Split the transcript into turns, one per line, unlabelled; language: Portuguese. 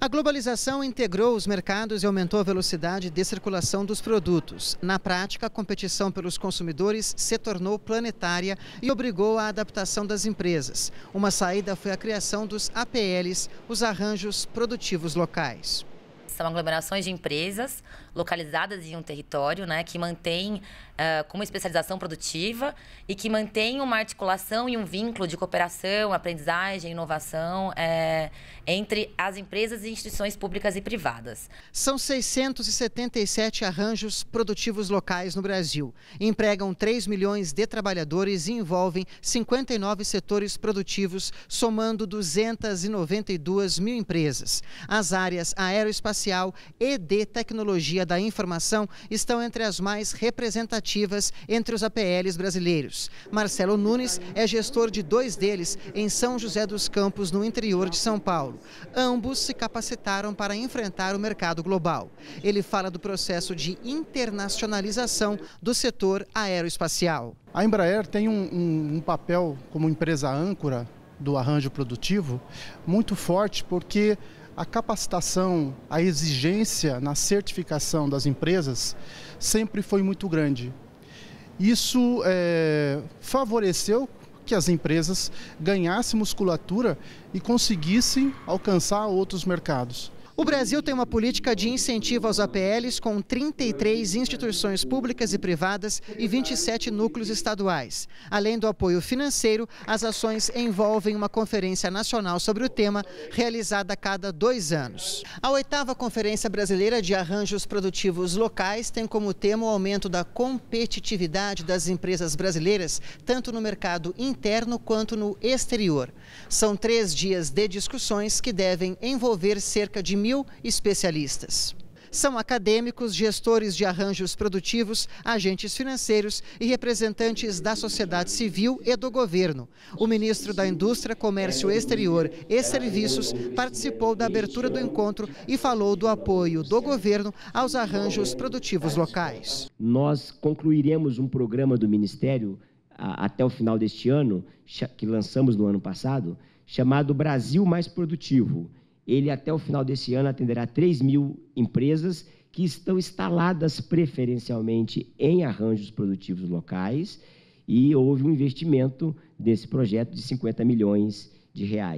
A globalização integrou os mercados e aumentou a velocidade de circulação dos produtos. Na prática, a competição pelos consumidores se tornou planetária e obrigou à adaptação das empresas. Uma saída foi a criação dos APLs, os arranjos produtivos locais.
São aglomerações de empresas localizadas em um território, né, que mantém uh, com uma especialização produtiva e que mantém uma articulação e um vínculo de cooperação, aprendizagem, inovação é, entre as empresas e instituições públicas e privadas.
São 677 arranjos produtivos locais no Brasil. Empregam 3 milhões de trabalhadores e envolvem 59 setores produtivos, somando 292 mil empresas. As áreas aeroespacial e de tecnologia da informação estão entre as mais representativas entre os APLs brasileiros. Marcelo Nunes é gestor de dois deles em São José dos Campos, no interior de São Paulo. Ambos se capacitaram para enfrentar o mercado global. Ele fala do processo de internacionalização do setor aeroespacial.
A Embraer tem um, um, um papel como empresa âncora do arranjo produtivo muito forte porque a capacitação, a exigência na certificação das empresas sempre foi muito grande. Isso é, favoreceu que as empresas ganhassem musculatura e conseguissem alcançar outros mercados.
O Brasil tem uma política de incentivo aos APLs com 33 instituições públicas e privadas e 27 núcleos estaduais. Além do apoio financeiro, as ações envolvem uma conferência nacional sobre o tema, realizada a cada dois anos. A oitava Conferência Brasileira de Arranjos Produtivos Locais tem como tema o aumento da competitividade das empresas brasileiras, tanto no mercado interno quanto no exterior. São três dias de discussões que devem envolver cerca de mil especialistas. São acadêmicos, gestores de arranjos produtivos, agentes financeiros e representantes da sociedade civil e do governo. O ministro da Indústria, Comércio Exterior e Serviços participou da abertura do encontro e falou do apoio do governo aos arranjos produtivos locais.
Nós concluiremos um programa do Ministério até o final deste ano, que lançamos no ano passado, chamado Brasil Mais Produtivo ele até o final desse ano atenderá 3 mil empresas que estão instaladas preferencialmente em arranjos produtivos locais e houve um investimento desse projeto de 50 milhões de reais.